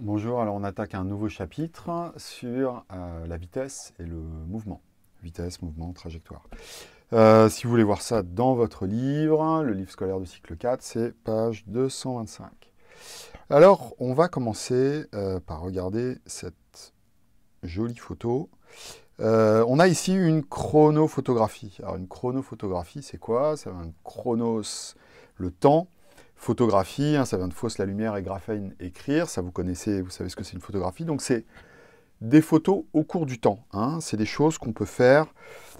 Bonjour, alors on attaque un nouveau chapitre sur euh, la vitesse et le mouvement. Vitesse, mouvement, trajectoire. Euh, si vous voulez voir ça dans votre livre, le livre scolaire du cycle 4, c'est page 225. Alors, on va commencer euh, par regarder cette jolie photo. on a ici une chronophotographie. Alors, une chronophotographie, c'est quoi? C'est un chronos, le temps, photographie, hein, ça vient de fausse la lumière et graphène écrire, ça vous connaissez, vous savez ce que c'est une photographie. Donc c'est des photos au cours du temps. Hein. C'est des choses qu'on peut faire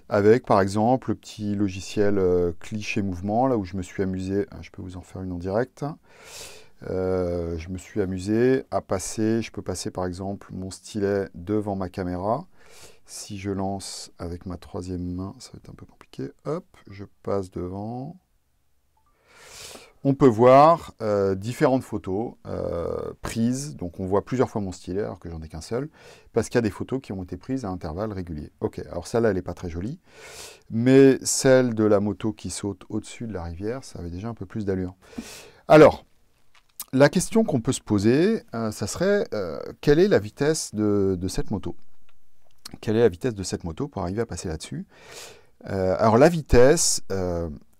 avec par exemple le petit logiciel euh, cliché mouvement, là où je me suis amusé, hein, je peux vous en faire une en direct. Euh, je me suis amusé à passer, je peux passer par exemple mon stylet devant ma caméra. Si je lance avec ma troisième main, ça va être un peu compliqué. Hop, je passe devant on peut voir euh, différentes photos euh, prises. Donc on voit plusieurs fois mon stylet, alors que j'en ai qu'un seul, parce qu'il y a des photos qui ont été prises à intervalles réguliers. Ok, alors celle-là, elle n'est pas très jolie, mais celle de la moto qui saute au-dessus de la rivière, ça avait déjà un peu plus d'allure. Alors, la question qu'on peut se poser, euh, ça serait, quelle est la vitesse de, de cette moto? Quelle est la vitesse de cette moto pour arriver à passer là-dessus? Alors la vitesse,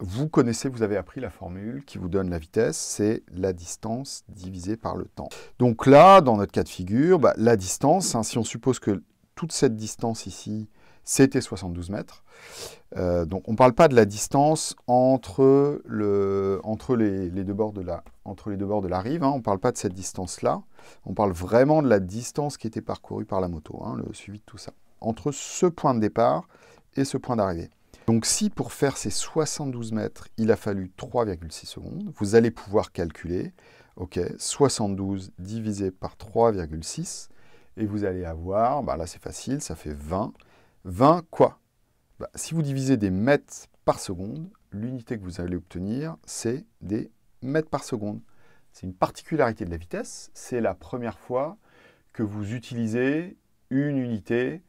vous connaissez, vous avez appris la formule qui vous donne la vitesse, c'est la distance divisée par le temps. Donc là, dans notre cas de figure, bah, la distance, hein, si on suppose que toute cette distance ici, c'était 72 mètres, euh, donc on ne parle pas de la distance entre, le, entre, les, deux bords de la, entre rive, hein, on ne parle pas de cette distance-là, on parle vraiment de la distance qui était parcourue par la moto, hein, le suivi de tout ça, entre ce point de départ et ce point d'arrivée. Donc si pour faire ces 72 mètres, il a fallu 3,6 secondes, vous allez pouvoir calculer, ok, 72 divisé par 3,6, et vous allez avoir, bah là c'est facile, ça fait 20. 20 quoi? Bah, Si vous divisez des mètres par seconde, l'unité que vous allez obtenir, c'est des mètres par seconde. C'est une particularité de la vitesse, c'est la première fois que vous utilisez une unité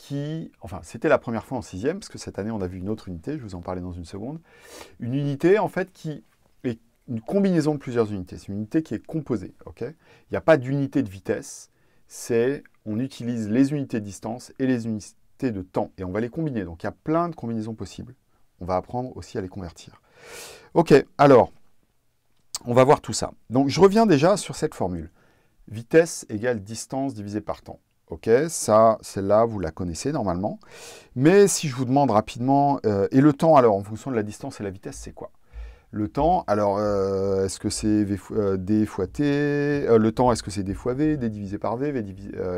qui, enfin c'était la première fois en sixième, parce que cette année on a vu une autre unité, je vous en parlais dans une seconde, une unité en fait qui est une combinaison de plusieurs unités, c'est une unité qui est composée, Il n'y a pas d'unité de vitesse, c'est, on utilise les unités de distance et les unités de temps, et on va les combiner, donc il y a plein de combinaisons possibles, on va apprendre aussi à les convertir. Ok, alors, on va voir tout ça. Donc je reviens déjà sur cette formule. Vitesse égale distance divisée par temps. Ok, ça, celle-là, vous la connaissez normalement. Mais si je vous demande rapidement, euh, et le temps, alors, en fonction de la distance et la vitesse, c'est quoi? Le temps, alors, euh, est-ce que c'est euh, d fois t? Le temps, est-ce que c'est d fois v, d divisé par v, v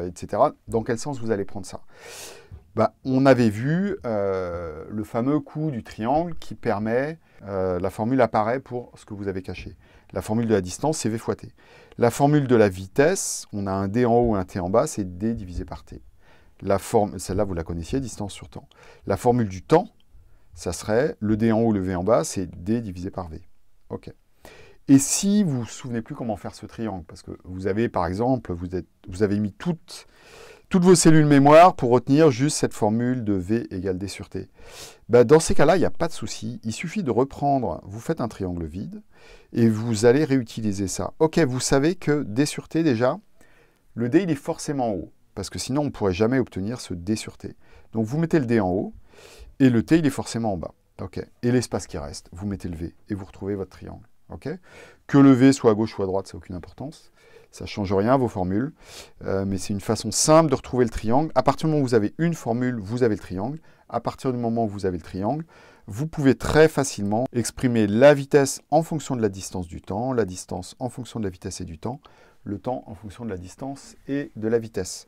etc. Dans quel sens vous allez prendre ça? Bah, On avait vu le fameux coup du triangle qui permet, la formule apparaît pour ce que vous avez caché. La formule de la distance, c'est v fois t. La formule de la vitesse, on a un d en haut et un t en bas, c'est d divisé par t. La forme, celle-là, vous la connaissiez, distance sur temps. La formule du temps, ça serait le d en haut, le v en bas, c'est d divisé par v. Et si vous ne vous souvenez plus comment faire ce triangle, parce que vous avez, par exemple, vous avez mis toutes toutes vos cellules mémoire pour retenir juste cette formule de V égale D sur T. Ben, dans ces cas-là, il n'y a pas de souci. Il suffit de reprendre, vous faites un triangle vide, et vous allez réutiliser ça. Ok, vous savez que D sur T, déjà, le D, il est forcément en haut, parce que sinon, on ne pourrait jamais obtenir ce D sur T. Donc, vous mettez le D en haut, et le T, il est forcément en bas. Ok, et l'espace qui reste, vous mettez le V, et vous retrouvez votre triangle. Ok que le V soit à gauche ou à droite, ça n'a aucune importance. Ça ne change rien, vos formules. Euh, mais c'est une façon simple de retrouver le triangle. À partir du moment où vous avez une formule, vous avez le triangle. À partir du moment où vous avez le triangle, vous pouvez très facilement exprimer la vitesse en fonction de la distance du temps, la distance en fonction de la vitesse et du temps, le temps en fonction de la distance et de la vitesse.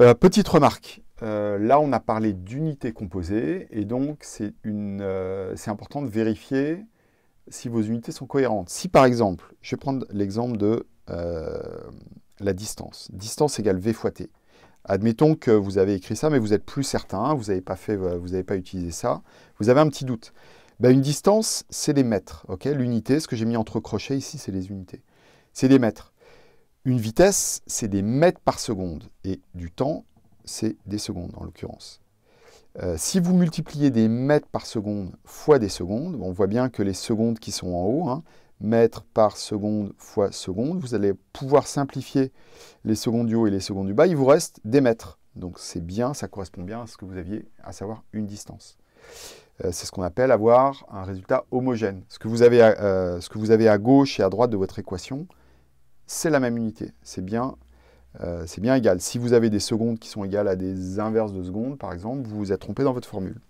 Euh, petite remarque, euh, là on a parlé d'unité composée et donc c'est important de vérifier si vos unités sont cohérentes. Si par exemple, je vais prendre l'exemple de la distance. Distance égale V fois T. Admettons que vous avez écrit ça, mais vous n'êtes plus certain, vous n'avez pas, pas utilisé ça, vous avez un petit doute. Ben, une distance, c'est des mètres. L'unité, ce que j'ai mis entre crochets ici, c'est les unités. C'est des mètres. Une vitesse, c'est des mètres par seconde. Et du temps, c'est des secondes en l'occurrence. Euh, si vous multipliez des mètres par seconde fois des secondes, on voit bien que les secondes qui sont en haut, hein, mètres par seconde fois seconde. Vous allez pouvoir simplifier les secondes du haut et les secondes du bas. Il vous reste des mètres. Donc c'est bien, ça correspond bien à ce que vous aviez, à savoir une distance. Euh, c'est ce qu'on appelle avoir un résultat homogène. Ce que, vous avez à, euh, ce que vous avez à gauche et à droite de votre équation, c'est la même unité. C'est bien, euh, bien égal. Si vous avez des secondes qui sont égales à des inverses de secondes, par exemple, vous vous êtes trompé dans votre formule.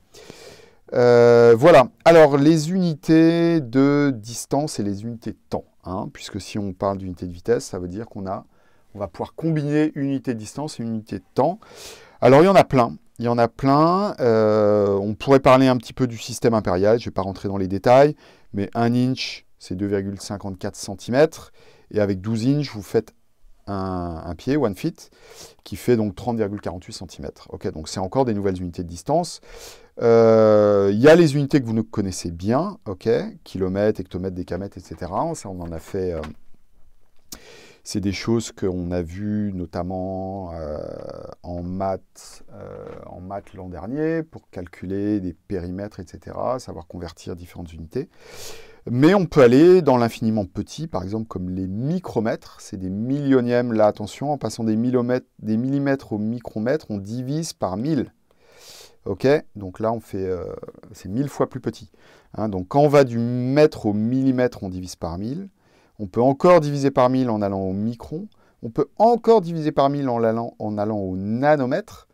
Voilà. Alors, les unités de distance et les unités de temps. Hein, puisque si on parle d'unité de vitesse, ça veut dire qu'on a, on va pouvoir combiner unité de distance et unité de temps. Alors, il y en a plein. Il y en a plein. Euh, on pourrait parler un petit peu du système impérial. Je ne vais pas rentrer dans les détails. Mais 1 inch, c'est 2,54 cm. Et avec 12 inch, vous faites un, pied, one feet, qui fait donc 30,48 cm. Ok, donc c'est encore des nouvelles unités de distance. Euh, il y a les unités que vous connaissez bien, ok, kilomètres, hectomètres, décamètres, etc. On en a fait euh, c'est des choses qu'on a vues notamment euh, en maths, euh, en maths l'an dernier pour calculer des périmètres, etc., savoir convertir différentes unités. Mais on peut aller dans l'infiniment petit, par exemple comme les micromètres, c'est des millionièmes. Là, attention, en passant des, des millimètres au micromètre, on divise par 1000. Ok Donc là, on fait, euh, c'est 1000 fois plus petit. Hein. donc quand on va du mètre au millimètre, on divise par 1000. On peut encore diviser par 1000 en allant au micron. On peut encore diviser par 1000 en allant, en allant au nanomètre.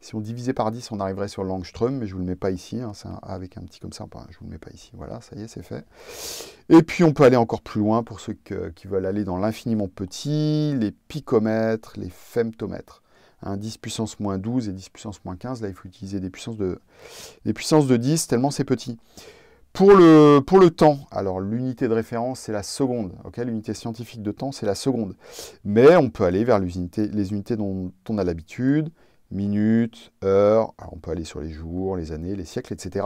Si on divisait par 10, on arriverait sur l'angstrom, mais je ne vous le mets pas ici. Hein, avec un petit comme ça, je ne vous le mets pas ici. Voilà, ça y est, c'est fait. Et puis, on peut aller encore plus loin pour ceux qui veulent aller dans l'infiniment petit, les picomètres, les femtomètres. 10 puissance moins 12 et 10 puissance moins 15. Là, il faut utiliser des puissances de, des puissances de 10, tellement c'est petit. Pour le, pour le temps, alors l'unité de référence, c'est la seconde. L'unité scientifique de temps, c'est la seconde. Mais on peut aller vers les unités, les unités dont on a l'habitude, minutes, heures, on peut aller sur les jours, les années, les siècles, etc.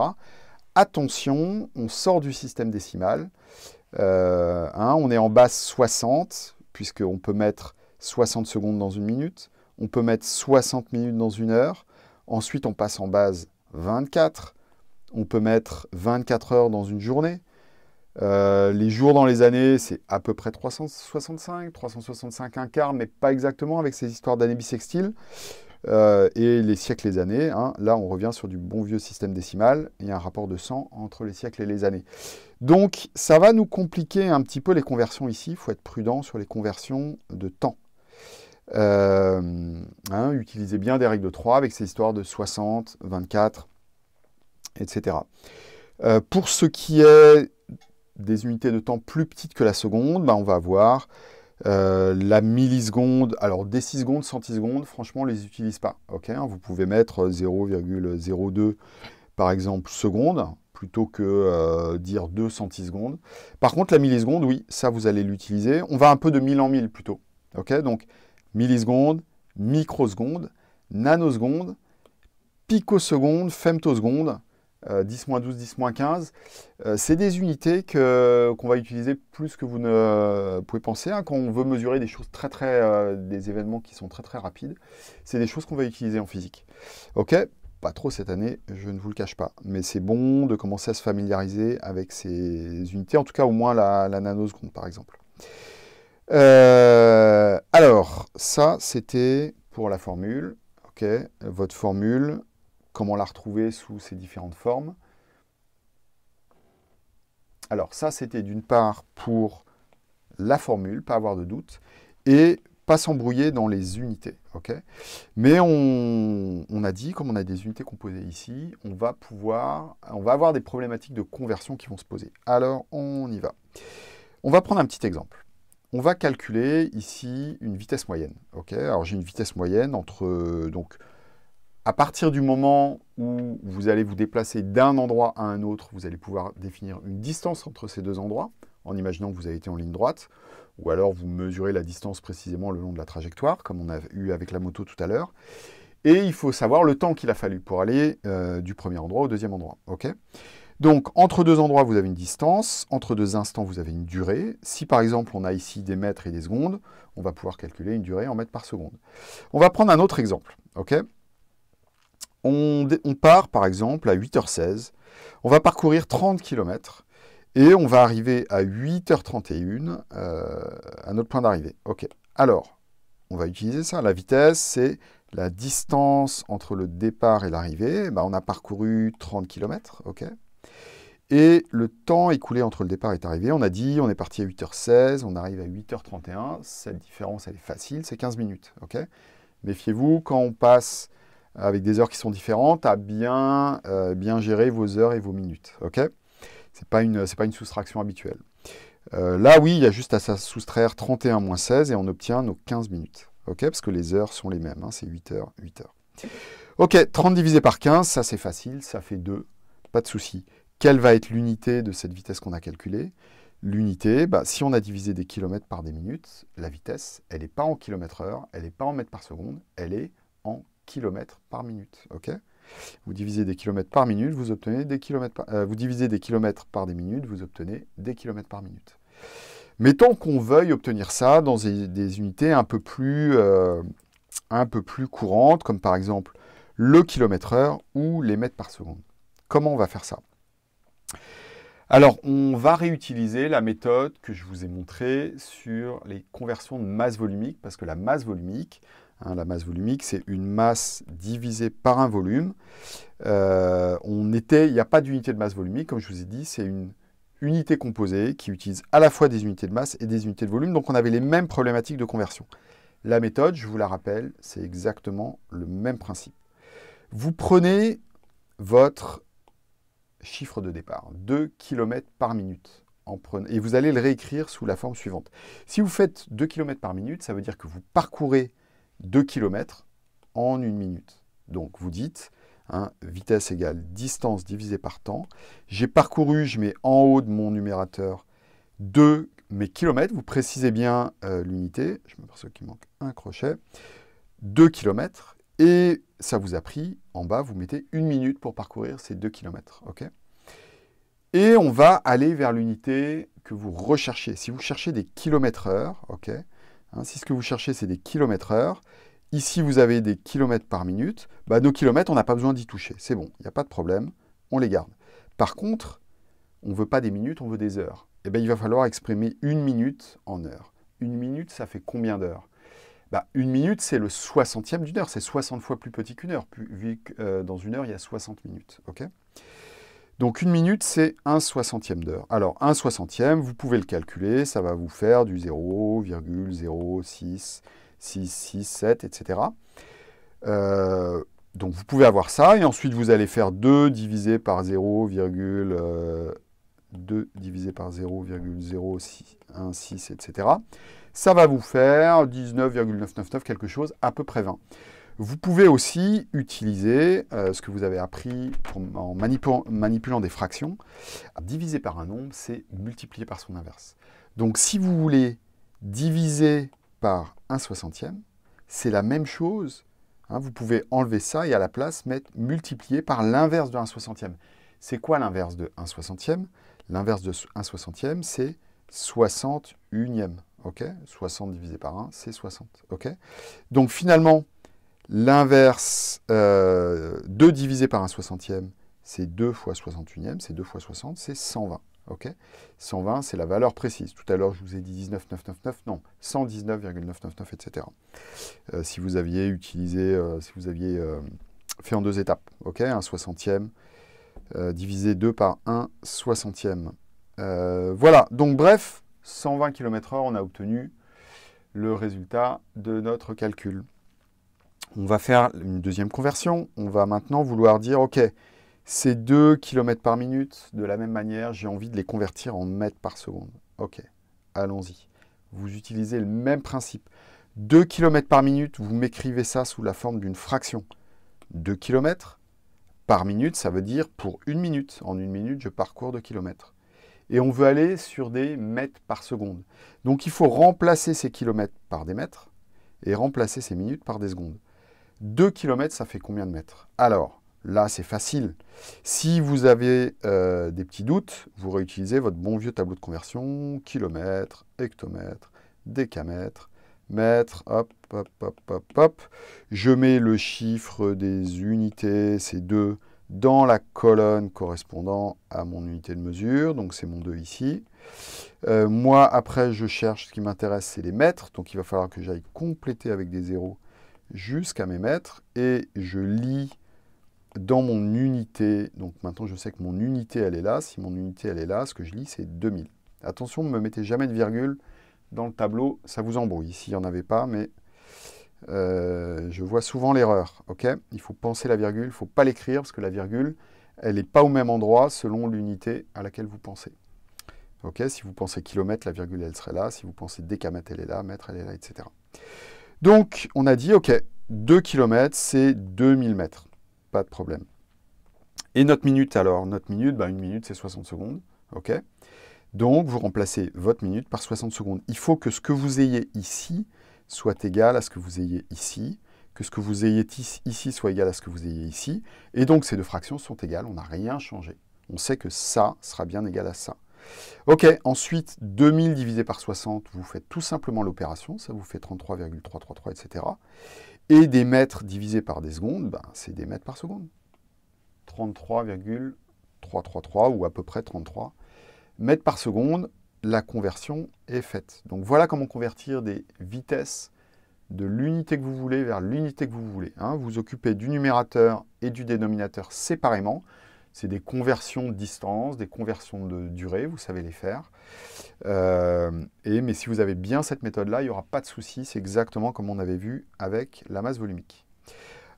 Attention, on sort du système décimal. Euh, hein, on est en base 60, puisqu'on peut mettre 60 secondes dans une minute. On peut mettre 60 minutes dans une heure. Ensuite, on passe en base 24 on peut mettre 24 heures dans une journée. Euh, les jours dans les années, c'est à peu près 365, 365 un quart, mais pas exactement avec ces histoires d'années bissextiles. Euh, et les siècles les années, hein, là on revient sur du bon vieux système décimal, il y a un rapport de 100 entre les siècles et les années. Donc ça va nous compliquer un petit peu les conversions ici, il faut être prudent sur les conversions de temps. Euh, hein, utilisez bien des règles de 3 avec ces histoires de 60, 24, etc. Euh, pour ce qui est des unités de temps plus petites que la seconde, ben, on va avoir euh, la milliseconde, alors décisecondes, centisecondes, franchement, on ne les utilise pas. Hein. vous pouvez mettre 0,02 par exemple seconde, plutôt que euh, dire 2 centisecondes. Par contre, la milliseconde, oui, ça vous allez l'utiliser. On va un peu de mille en mille plutôt. Donc milliseconde, microseconde, nanoseconde, picoseconde, femtoseconde. 10-12, 10-15, euh, c'est des unités qu'on va utiliser plus que vous ne pouvez penser. Hein, quand on veut mesurer des choses très très, euh, des événements qui sont très très rapides, c'est des choses qu'on va utiliser en physique. Ok Pas trop cette année, je ne vous le cache pas. Mais c'est bon de commencer à se familiariser avec ces unités, en tout cas au moins la, nanoseconde par exemple. Euh, alors, ça c'était pour la formule. Votre formule, comment la retrouver sous ces différentes formes? Alors ça, c'était d'une part pour la formule, pas avoir de doute, et pas s'embrouiller dans les unités. Mais on, a dit, comme on a des unités composées ici, on va on va avoir des problématiques de conversion qui vont se poser. Alors, on y va. On va prendre un petit exemple. On va calculer ici une vitesse moyenne. ok? J'ai une vitesse moyenne entre donc, à partir du moment où vous allez vous déplacer d'un endroit à un autre, vous allez pouvoir définir une distance entre ces deux endroits, en imaginant que vous avez été en ligne droite, ou alors vous mesurez la distance précisément le long de la trajectoire, comme on a eu avec la moto tout à l'heure. Et il faut savoir le temps qu'il a fallu pour aller euh, du premier endroit au deuxième endroit. Donc, entre deux endroits, vous avez une distance. Entre deux instants, vous avez une durée. Si, par exemple, on a ici des mètres et des secondes, on va pouvoir calculer une durée en mètres par seconde. On va prendre un autre exemple. on, part par exemple à 8h16, on va parcourir 30 km Et on va arriver à 8h31 euh, à notre point d'arrivée. Alors, on va utiliser ça. La vitesse, c'est la distance entre le départ et l'arrivée. Ben, on a parcouru 30 km. Et le temps écoulé entre le départ et l'arrivée, on a dit, on est parti à 8h16, on arrive à 8h31. Cette différence, elle est facile, c'est 15 minutes. Méfiez-vous, quand on passe avec des heures qui sont différentes, à bien, euh, gérer vos heures et vos minutes. Ce n'est pas, une, soustraction habituelle. Euh, là, oui, il y a juste à soustraire 31 moins 16 et on obtient nos 15 minutes. Parce que les heures sont les mêmes, hein, c'est 8 heures, 8 heures. OK, 30 divisé par 15, ça c'est facile, ça fait 2, pas de souci. Quelle va être l'unité de cette vitesse qu'on a calculée? L'unité, bah, si on a divisé des kilomètres par des minutes, la vitesse, elle n'est pas en kilomètres heure, elle n'est pas en mètres par seconde, elle est en kilomètres par minute. ok? Vous divisez des kilomètres par minute, vous obtenez des kilomètres par, euh, vous divisez des kilomètres par des minutes, vous obtenez des kilomètres par minute. Mettons qu'on veuille obtenir ça dans des, unités un peu, plus, euh, un peu plus courantes, comme par exemple le kilomètre heure ou les mètres par seconde. Comment on va faire ça? Alors, on va réutiliser la méthode que je vous ai montrée sur les conversions de masse volumique, parce que la masse volumique, hein, la masse volumique, c'est une masse divisée par un volume. Euh, on était, il n'y a pas d'unité de masse volumique, comme je vous ai dit, c'est une unité composée qui utilise à la fois des unités de masse et des unités de volume, donc on avait les mêmes problématiques de conversion. La méthode, je vous la rappelle, c'est exactement le même principe. Vous prenez votre chiffre de départ, 2 km par minute. Et vous allez le réécrire sous la forme suivante. Si vous faites 2 km par minute, ça veut dire que vous parcourez 2 km en une minute. Donc vous dites, hein, vitesse égale distance divisée par temps. J'ai parcouru, je mets en haut de mon numérateur 2 mes kilomètres. Vous précisez bien euh, l'unité. Je m'aperçois qu'il manque un crochet. 2 km. Et ça vous a pris, en bas, vous mettez une minute pour parcourir ces 2 km. et on va aller vers l'unité que vous recherchez. Si vous cherchez des kilomètres heure, ok, hein, si ce que vous cherchez c'est des kilomètres heure, ici vous avez des kilomètres par minute, bah, nos kilomètres, on n'a pas besoin d'y toucher. C'est bon, il n'y a pas de problème, on les garde. Par contre, on ne veut pas des minutes, on veut des heures. Et eh bien, il va falloir exprimer une minute en heure. Une minute, ça fait combien d'heures? Bah, une minute, c'est le soixantième d'une heure. C'est 60 fois plus petit qu'une heure, vu que euh, dans une heure, il y a 60 minutes. Donc une minute, c'est un soixantième d'heure. Alors un soixantième, vous pouvez le calculer, ça va vous faire du 0,06, etc. donc vous pouvez avoir ça, et ensuite vous allez faire 2 divisé par 0, 2 divisé par 0,016, etc ça va vous faire 19,999, quelque chose, à peu près 20. Vous pouvez aussi utiliser euh, ce que vous avez appris en manipulant, des fractions. Diviser par un nombre, c'est multiplier par son inverse. Donc si vous voulez diviser par 1 soixantième, c'est la même chose. Hein. vous pouvez enlever ça et à la place mettre multiplier par l'inverse de 1 soixantième. C'est quoi l'inverse de 1 soixantième? L'inverse de 1 soixantième, c'est 60 unième. 60 divisé par 1, c'est 60. Donc finalement, l'inverse, 2 euh, divisé par 1 soixantième, c'est 2 fois 61e, c'est 2 fois 60, c'est 120. 120, c'est la valeur précise. Tout à l'heure, je vous ai dit 19,999, non, 119,999, etc. Euh, si vous aviez utilisé, euh, si vous aviez fait en deux étapes, 1 soixantième, divisé 2 par 1 soixantième. voilà, donc bref, 120 km/h, on a obtenu le résultat de notre calcul. On va faire une deuxième conversion. On va maintenant vouloir dire, OK, ces 2 km par minute, de la même manière, j'ai envie de les convertir en mètres par seconde. OK, allons-y. Vous utilisez le même principe. 2 km par minute, vous m'écrivez ça sous la forme d'une fraction. 2 km par minute, ça veut dire pour une minute. En une minute, je parcours 2 km et on veut aller sur des mètres par seconde. Donc il faut remplacer ces kilomètres par des mètres et remplacer ces minutes par des secondes. 2 km, ça fait combien de mètres? Alors, là, c'est facile. Si vous avez euh, des petits doutes, vous réutilisez votre bon vieux tableau de conversion, kilomètre, hectomètre, décamètre, mètre, hop, hop, hop, hop, hop. Je mets le chiffre des unités, c'est 2 dans la colonne correspondant à mon unité de mesure, donc c'est mon 2 ici. Euh, moi, après, je cherche, ce qui m'intéresse, c'est les mètres, donc il va falloir que j'aille compléter avec des zéros jusqu'à mes mètres, et je lis dans mon unité, donc maintenant je sais que mon unité elle est là, si mon unité elle est là, ce que je lis c'est 2000. Attention, ne me mettez jamais de virgule dans le tableau, ça vous embrouille. Ici il n'y en avait pas, mais euh, je vois souvent l'erreur. il faut penser la virgule, il ne faut pas l'écrire, parce que la virgule, elle n'est pas au même endroit selon l'unité à laquelle vous pensez. si vous pensez kilomètre, la virgule elle serait là, si vous pensez décamètre, elle est là, mètre, elle est là, etc. Donc on a dit, ok, 2 km c'est 2000 mètres pas de problème. Et notre minute alors? Notre minute, bah, une minute c'est 60 secondes. ok? Donc vous remplacez votre minute par 60 secondes. Il faut que ce que vous ayez ici soit égal à ce que vous ayez ici, que ce que vous ayez ici soit égal à ce que vous ayez ici. Et donc ces deux fractions sont égales, on n'a rien changé. On sait que ça sera bien égal à ça. Ok, ensuite, 2000 divisé par 60, vous faites tout simplement l'opération, ça vous fait 33,333, etc. Et des mètres divisés par des secondes, ben, c'est des mètres par seconde. 33,333 ou à peu près 33 mètres par seconde, la conversion est faite. Donc voilà comment convertir des vitesses de l'unité que vous voulez vers l'unité que vous voulez. Hein. Vous occupez du numérateur et du dénominateur séparément. C'est des conversions de distance, des conversions de durée, vous savez les faire. Euh, et, mais si vous avez bien cette méthode-là, il n'y aura pas de souci, c'est exactement comme on avait vu avec la masse volumique.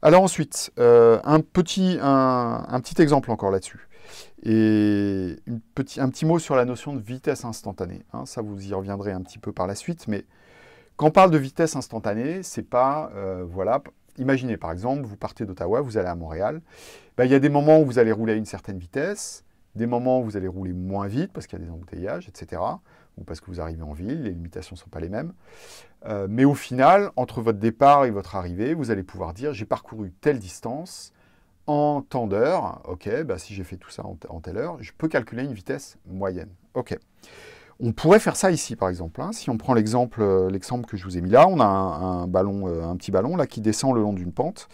Alors ensuite, euh, un, petit, un, petit exemple encore là-dessus. Et un petit mot sur la notion de vitesse instantanée. Hein. ça, vous y reviendrez un petit peu par la suite, mais quand on parle de vitesse instantanée, c'est pas, euh, voilà, imaginez par exemple, vous partez d'Ottawa, vous allez à Montréal, ben, il y a des moments où vous allez rouler à une certaine vitesse, des moments où vous allez rouler moins vite parce qu'il y a des embouteillages, etc. Ou parce que vous arrivez en ville, les limitations ne sont pas les mêmes. Euh, mais au final, entre votre départ et votre arrivée, vous allez pouvoir dire j'ai parcouru telle distance en temps d'heure. Ok, bah, si j'ai fait tout ça en, telle heure, je peux calculer une vitesse moyenne. Ok. On pourrait faire ça ici, par exemple. Hein. Si on prend l'exemple euh, que je vous ai mis là, on a un, ballon, euh, un petit ballon là qui descend le long d'une pente.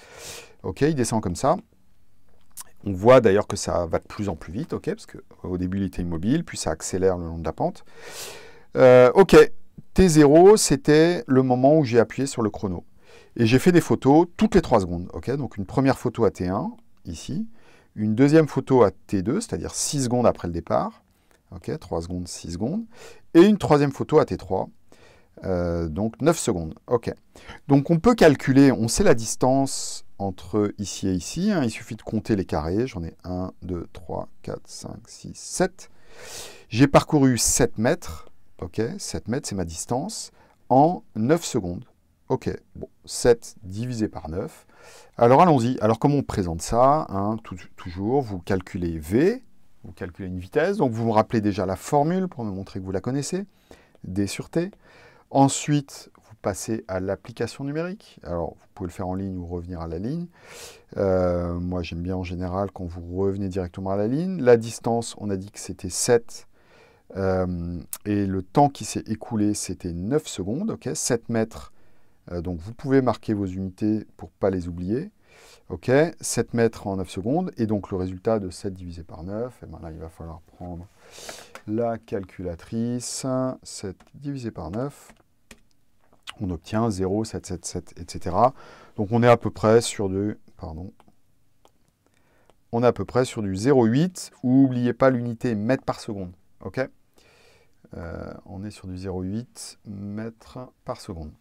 Ok, il descend comme ça. On voit d'ailleurs que ça va de plus en plus vite, ok, parce qu'au début il était immobile, puis ça accélère le long de la pente. Euh, ok, T0, c'était le moment où j'ai appuyé sur le chrono. Et j'ai fait des photos toutes les 3 secondes. Donc une première photo à T1, ici. Une deuxième photo à T2, c'est-à-dire 6 secondes après le départ. ok? 3 secondes, 6 secondes. Et une troisième photo à T3, euh, donc 9 secondes. Donc on peut calculer, on sait la distance entre ici et ici. Hein. Il suffit de compter les carrés. J'en ai 1, 2, 3, 4, 5, 6, 7. J'ai parcouru 7 mètres. OK, 7 mètres, c'est ma distance, en 9 secondes. OK, bon, 7 divisé par 9. Alors allons-y. Alors comment on présente ça hein, Toujours, vous calculez V, vous calculez une vitesse. Donc vous me rappelez déjà la formule pour me montrer que vous la connaissez. D sur T. Ensuite, passer à l'application numérique. Alors, vous pouvez le faire en ligne ou revenir à la ligne. Euh, moi, j'aime bien en général quand vous revenez directement à la ligne. La distance, on a dit que c'était 7. Euh, et le temps qui s'est écoulé, c'était 9 secondes. ok? 7 mètres. Euh, donc, vous pouvez marquer vos unités pour ne pas les oublier. Ok, 7 mètres en 9 secondes. Et donc, le résultat de 7 divisé par 9, et ben là, il va falloir prendre la calculatrice. 7 divisé par 9 on obtient 0,777, etc. Donc on est à peu près sur du, pardon, on est à peu près sur du 0,8, n'oubliez pas l'unité mètre par seconde, euh, On est sur du 0,8 mètres par seconde.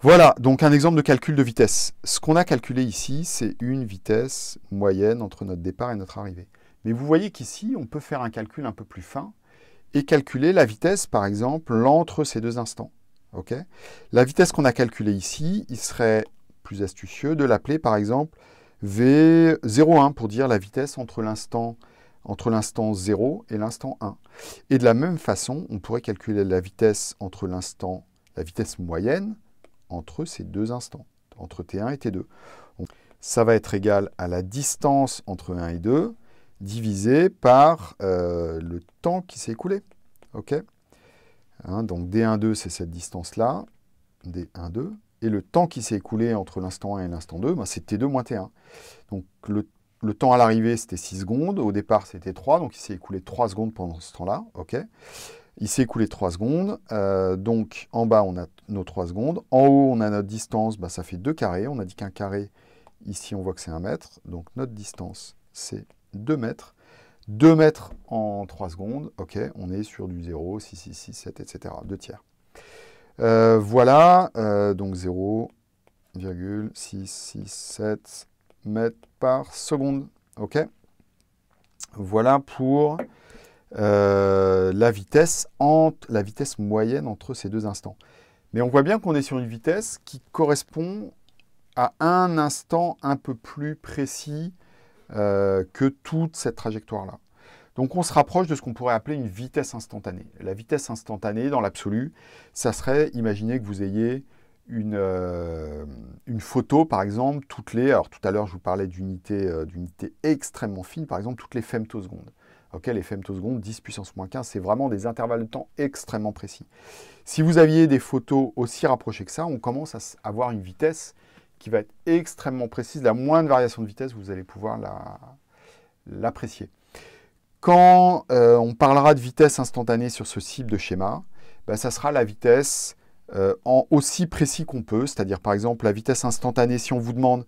Voilà, donc un exemple de calcul de vitesse. Ce qu'on a calculé ici, c'est une vitesse moyenne entre notre départ et notre arrivée. Mais vous voyez qu'ici, on peut faire un calcul un peu plus fin et calculer la vitesse, par exemple, entre ces deux instants la vitesse qu'on a calculée ici, il serait plus astucieux de l'appeler par exemple V01 pour dire la vitesse entre l'instant entre l'instant 0 et l'instant 1. Et de la même façon, on pourrait calculer la vitesse entre l'instant, la vitesse moyenne entre ces deux instants, entre T1 et T2. ça va être égal à la distance entre 1 et 2 divisé par euh, le temps qui s'est écoulé. ok? Hein, donc D1,2, c'est cette distance-là, D1,2. Et le temps qui s'est écoulé entre l'instant 1 et l'instant 2, ben, c'est T2 moins T1. Donc le le temps à l'arrivée, c'était 6 secondes. Au départ, c'était 3. Donc, il s'est écoulé 3 secondes pendant ce temps-là. Il s'est écoulé 3 secondes. Euh, donc, en bas, on a nos 3 secondes. En haut, on a notre distance. Bah, ça fait 2 carrés. On a dit qu'un carré, ici, on voit que c'est 1 mètre. Donc, notre distance, c'est 2 mètres. 2 mètres en 3 secondes. OK On est sur du 0, 6, 6, 6, 7, etc. 2 tiers. Euh, voilà. Euh, donc, 0,667 mètres par seconde. OK Voilà pour euh, la, vitesse la vitesse moyenne entre ces deux instants. Mais on voit bien qu'on est sur une vitesse qui correspond à un instant un peu plus précis euh, que toute cette trajectoire-là. Donc on se rapproche de ce qu'on pourrait appeler une vitesse instantanée. La vitesse instantanée, dans l'absolu, ça serait, imaginez que vous ayez une, euh, photo, par exemple, toutes les... Alors tout à l'heure, je vous parlais d'unités euh, extrêmement fines, par exemple, toutes les femtosecondes. Ok, les femtosecondes, 10 puissance moins 15, c'est vraiment des intervalles de temps extrêmement précis. Si vous aviez des photos aussi rapprochées que ça, on commence à avoir une vitesse qui va être extrêmement précise. La moindre variation de vitesse, vous allez pouvoir l'apprécier. Quand euh, on parlera de vitesse instantanée sur ce type de schéma, ben, ça sera la vitesse euh, en aussi précis qu'on peut, c'est-à-dire par exemple la vitesse instantanée, si on vous demande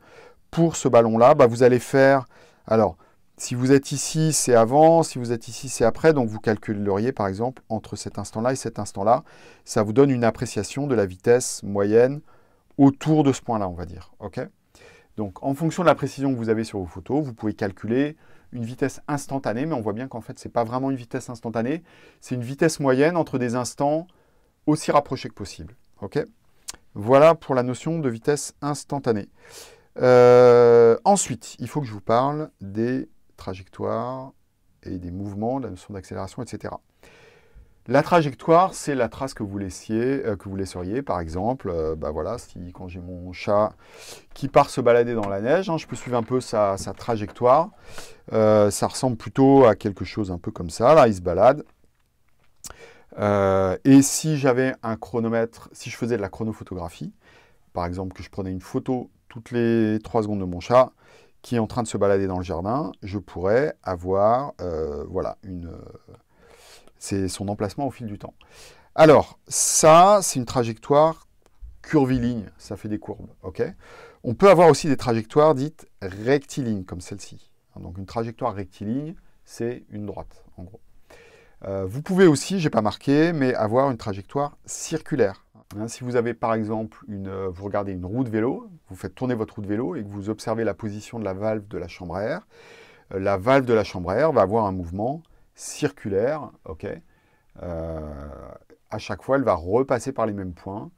pour ce ballon-là, bah, vous allez faire, alors si vous êtes ici, c'est avant, si vous êtes ici, c'est après, donc vous calculeriez par exemple entre cet instant-là et cet instant-là, ça vous donne une appréciation de la vitesse moyenne autour de ce point-là, on va dire. ok? Donc en fonction de la précision que vous avez sur vos photos, vous pouvez calculer une vitesse instantanée, mais on voit bien qu'en fait, ce n'est pas vraiment une vitesse instantanée, c'est une vitesse moyenne entre des instants aussi rapproché que possible. ok? Voilà pour la notion de vitesse instantanée. Euh, ensuite, il faut que je vous parle des trajectoires et des mouvements, la notion d'accélération, etc. La trajectoire, c'est la trace que vous laissiez, euh, que vous laisseriez, par exemple, euh, bah voilà, si quand j'ai mon chat qui part se balader dans la neige, hein, je peux suivre un peu sa, trajectoire. ça ressemble plutôt à quelque chose un peu comme ça. Là, il se balade. Euh, et si j'avais un chronomètre, si je faisais de la chronophotographie, par exemple que je prenais une photo toutes les 3 secondes de mon chat qui est en train de se balader dans le jardin, je pourrais avoir euh, voilà, une, c'est son emplacement au fil du temps. Alors, ça, c'est une trajectoire curviligne, ça fait des courbes. ok? On peut avoir aussi des trajectoires dites rectilignes, comme celle-ci. Donc une trajectoire rectiligne, c'est une droite, en gros. Euh, vous pouvez aussi, je n'ai pas marqué, mais avoir une trajectoire circulaire. Hein, si vous avez par exemple, une, euh, vous regardez une roue de vélo, vous faites tourner votre roue de vélo et que vous observez la position de la valve de la chambre à air, euh, la valve de la chambre à air va avoir un mouvement circulaire, ok à chaque fois, elle va repasser par les mêmes points.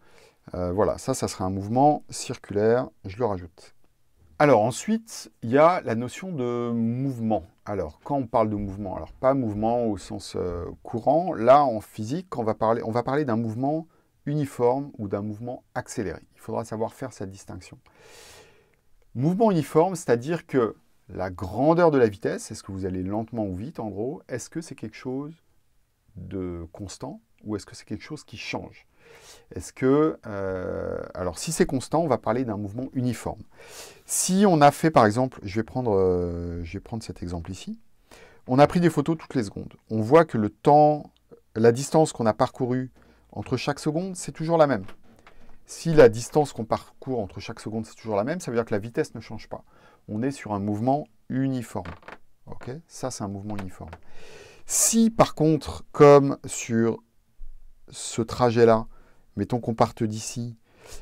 voilà, ça, ça sera un mouvement circulaire, je le rajoute. Alors ensuite, il y a la notion de mouvement. Alors, quand on parle de mouvement, alors pas mouvement au sens euh, courant, là en physique, on va parler, on va parler d'un mouvement uniforme ou d'un mouvement accéléré. Il faudra savoir faire cette distinction. Mouvement uniforme, c'est-à-dire que la grandeur de la vitesse, est-ce que vous allez lentement ou vite en gros, est-ce que c'est quelque chose de constant ou est-ce que c'est quelque chose qui change? Est-ce que, euh, alors si c'est constant, on va parler d'un mouvement uniforme. Si on a fait par exemple, je vais prendre, euh, je vais prendre cet exemple ici, on a pris des photos toutes les secondes. On voit que le temps, la distance qu'on a parcourue entre chaque seconde, c'est toujours la même. Si la distance qu'on parcourt entre chaque seconde, c'est toujours la même, ça veut dire que la vitesse ne change pas. On est sur un mouvement uniforme. Ça, c'est un mouvement uniforme. Si par contre, comme sur ce trajet-là, mettons qu'on parte d'ici,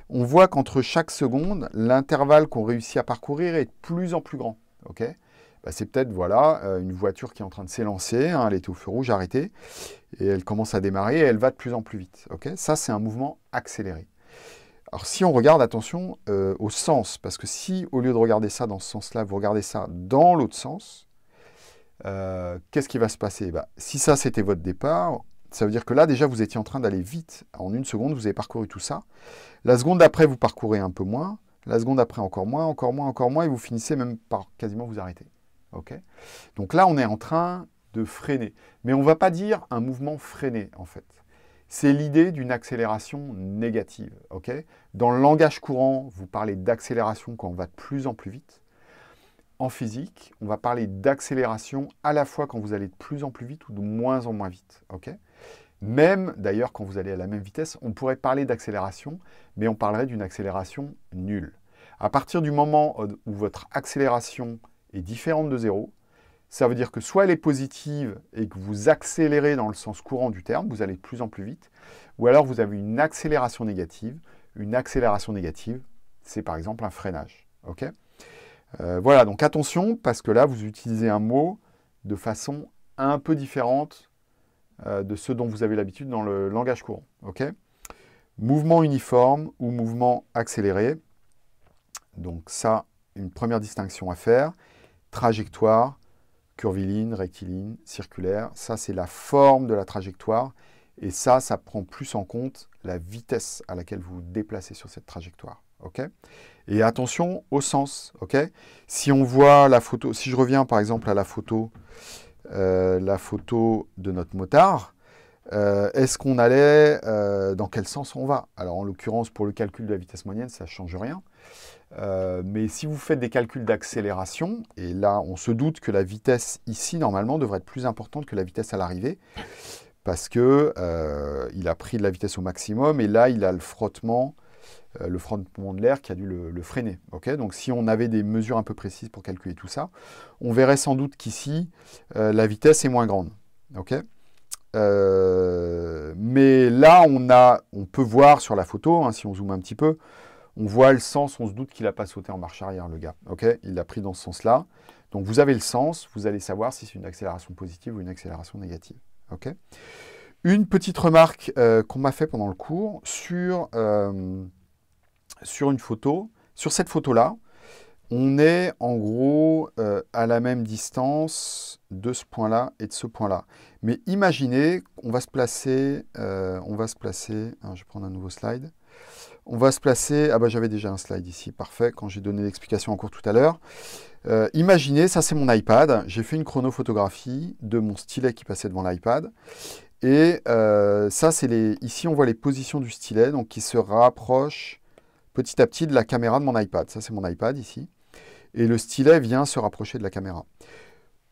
on voit qu'entre chaque seconde, l'intervalle qu'on réussit à parcourir est de plus en plus grand. Bah, c'est peut-être voilà, euh, une voiture qui est en train de s'élancer, hein, elle était au feu rouge, arrêtée, et elle commence à démarrer et elle va de plus en plus vite. Ça, c'est un mouvement accéléré. Alors si on regarde, attention, euh, au sens, parce que si au lieu de regarder ça dans ce sens-là, vous regardez ça dans l'autre sens, euh, qu'est-ce qui va se passer? Bah, Si ça, c'était votre départ, ça veut dire que là, déjà, vous étiez en train d'aller vite. En une seconde, vous avez parcouru tout ça. La seconde d'après, vous parcourez un peu moins. La seconde d'après, encore moins, encore moins, encore moins. Et vous finissez même par quasiment vous arrêter. Ok Donc là, on est en train de freiner. Mais on ne va pas dire un mouvement freiné, en fait. C'est l'idée d'une accélération négative. ok Dans le langage courant, vous parlez d'accélération quand on va de plus en plus vite. en physique, on va parler d'accélération à la fois quand vous allez de plus en plus vite ou de moins en moins vite. ok même d'ailleurs quand vous allez à la même vitesse, on pourrait parler d'accélération, mais on parlerait d'une accélération nulle. À partir du moment où votre accélération est différente de zéro, ça veut dire que soit elle est positive et que vous accélérez dans le sens courant du terme, vous allez de plus en plus vite, ou alors vous avez une accélération négative. Une accélération négative, c'est par exemple un freinage. ok? Euh, voilà, donc attention, parce que là, vous utilisez un mot de façon un peu différente euh, de ce dont vous avez l'habitude dans le langage courant. ok? Mouvement uniforme ou mouvement accéléré. Donc ça, une première distinction à faire. Trajectoire, curviligne, rectiligne, circulaire. Ça, c'est la forme de la trajectoire. Et ça, ça prend plus en compte la vitesse à laquelle vous vous déplacez sur cette trajectoire. et attention au sens, Si on voit la photo, si je reviens par exemple à la photo, euh, la photo de notre motard, euh, est-ce qu'on allait, euh, dans quel sens on va? Alors en l'occurrence, pour le calcul de la vitesse moyenne, ça ne change rien. Mais si vous faites des calculs d'accélération, et là on se doute que la vitesse ici, normalement, devrait être plus importante que la vitesse à l'arrivée, parce qu'il a pris de la vitesse au maximum, et là il a le frottement euh, le frottement de l'air qui a dû le, freiner. Donc si on avait des mesures un peu précises pour calculer tout ça, on verrait sans doute qu'ici, euh, la vitesse est moins grande. Euh, mais là, on, a, on peut voir sur la photo, hein, si on zoome un petit peu, on voit le sens, on se doute qu'il n'a pas sauté en marche arrière, le gars. Il l'a pris dans ce sens-là. Donc vous avez le sens, vous allez savoir si c'est une accélération positive ou une accélération négative. une petite remarque qu'on m'a fait pendant le cours sur sur une photo, sur cette photo-là, on est en gros euh, à la même distance de ce point-là et de ce point-là. Mais imaginez, on va se placer, euh, on va se placer, je vais prendre un nouveau slide, on va se placer, ah bah j'avais déjà un slide ici, parfait, quand j'ai donné l'explication en cours tout à l'heure. Euh, imaginez, ça c'est mon iPad, j'ai fait une chronophotographie de mon stylet qui passait devant l'iPad. Et ça, c'est les. Ici, on voit les positions du stylet, donc qui se rapprochent petit à petit de la caméra de mon iPad. Ça, c'est mon iPad ici. Et le stylet vient se rapprocher de la caméra.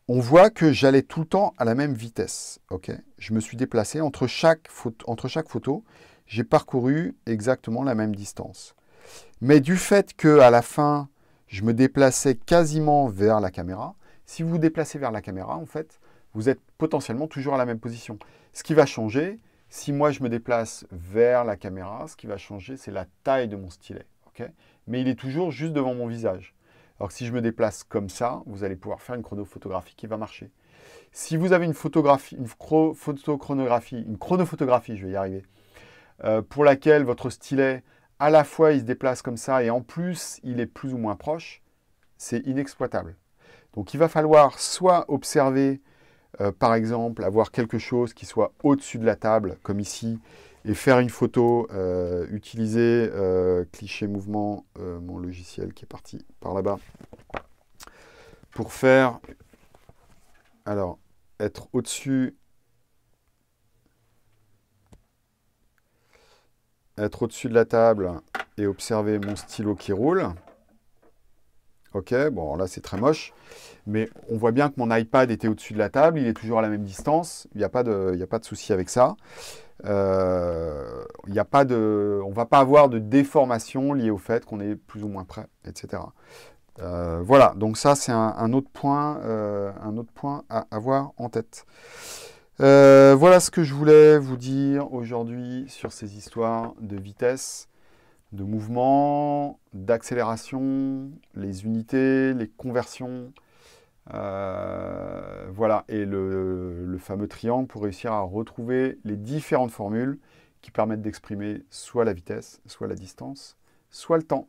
On voit que j'allais tout le temps à la même vitesse. ok? Je me suis déplacé entre chaque entre chaque photo j'ai parcouru exactement la même distance. Mais du fait qu'à la fin, je me déplaçais quasiment vers la caméra, si vous vous déplacez vers la caméra, en fait, vous êtes potentiellement toujours à la même position. Ce qui va changer, si moi je me déplace vers la caméra, ce qui va changer, c'est la taille de mon stylet. Mais il est toujours juste devant mon visage. Alors que si je me déplace comme ça, vous allez pouvoir faire une chronophotographie qui va marcher. Si vous avez une photographie, une photochronographie, une chronophotographie, je vais y arriver, euh, pour laquelle votre stylet, à la fois il se déplace comme ça et en plus il est plus ou moins proche, c'est inexploitable. Donc il va falloir soit observer euh, par exemple, avoir quelque chose qui soit au-dessus de la table, comme ici, et faire une photo, euh, utiliser cliché mouvement, mon logiciel qui est parti par là-bas, pour faire, alors, être au-dessus, être au-dessus de la table et observer mon stylo qui roule. Ok, bon là c'est très moche, mais on voit bien que mon iPad était au-dessus de la table, il est toujours à la même distance, il n'y a pas de, a pas de souci avec ça. Euh, il a pas de, on ne va pas avoir de déformation liée au fait qu'on est plus ou moins prêt, etc. Euh, voilà, donc ça c'est un, autre point, euh, un autre point à avoir en tête. Voilà ce que je voulais vous dire aujourd'hui sur ces histoires de vitesse de mouvement, d'accélération, les unités, les conversions. Euh, voilà, et le, fameux triangle pour réussir à retrouver les différentes formules qui permettent d'exprimer soit la vitesse, soit la distance, soit le temps.